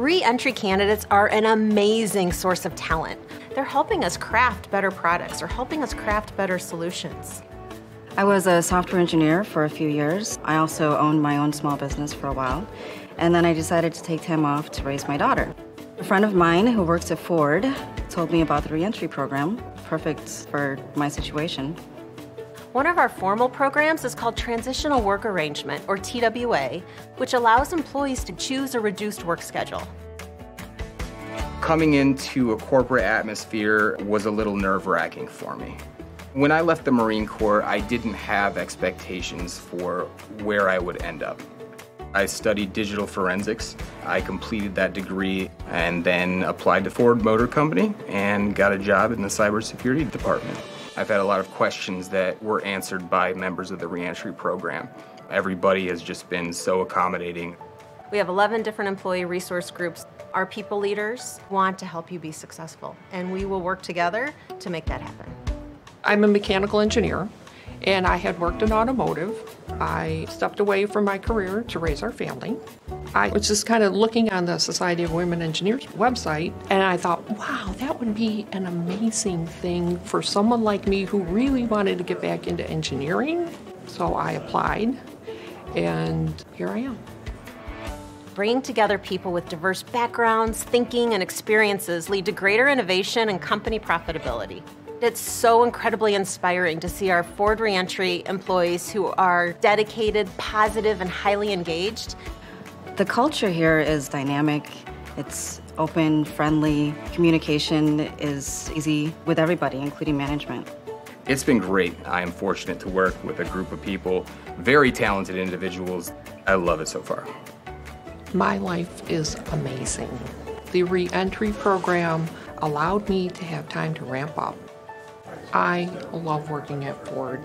Re entry candidates are an amazing source of talent. They're helping us craft better products or helping us craft better solutions. I was a software engineer for a few years. I also owned my own small business for a while. And then I decided to take time off to raise my daughter. A friend of mine who works at Ford told me about the reentry program, perfect for my situation. One of our formal programs is called Transitional Work Arrangement, or TWA, which allows employees to choose a reduced work schedule. Coming into a corporate atmosphere was a little nerve wracking for me. When I left the Marine Corps, I didn't have expectations for where I would end up. I studied digital forensics. I completed that degree and then applied to Ford Motor Company and got a job in the cybersecurity department. I've had a lot of questions that were answered by members of the reentry program. Everybody has just been so accommodating. We have 11 different employee resource groups. Our people leaders want to help you be successful, and we will work together to make that happen. I'm a mechanical engineer and I had worked in automotive. I stepped away from my career to raise our family. I was just kind of looking on the Society of Women Engineers website and I thought, wow, that would be an amazing thing for someone like me who really wanted to get back into engineering. So I applied and here I am. Bringing together people with diverse backgrounds, thinking, and experiences lead to greater innovation and company profitability. It's so incredibly inspiring to see our Ford Reentry employees who are dedicated, positive, and highly engaged. The culture here is dynamic. It's open, friendly. Communication is easy with everybody, including management. It's been great. I am fortunate to work with a group of people, very talented individuals. I love it so far. My life is amazing. The reentry program allowed me to have time to ramp up. I love working at Ford.